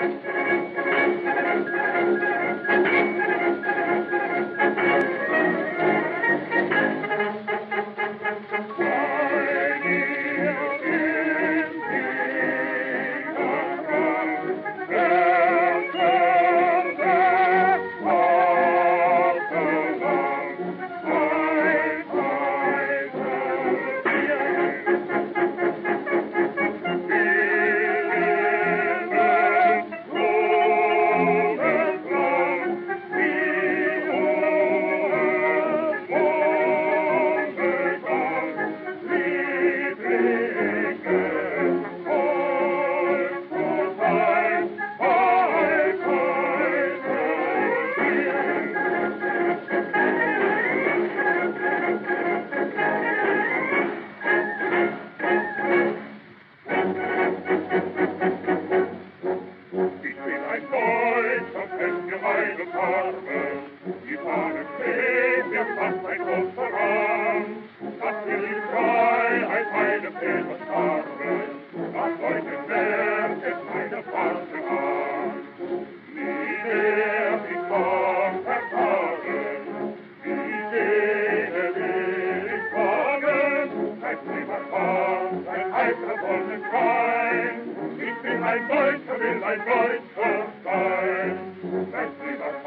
Thank you. Die Fahne steht mir fast ein Kopf voran, dass wir die Freiheit meinem Leben sparen, das heute Wert ist meine Farce an. Nie werd ich Gott versorgen, die Seele will ich ein Zimmer kommt, ein heiter Sonnenschein, ich bin ein Deutscher, will ein Deutscher sein, ein Zimmer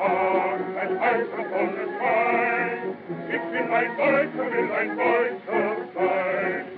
Land davon befreit. Ich bin ein Deutscher, will ein Deutscher sein.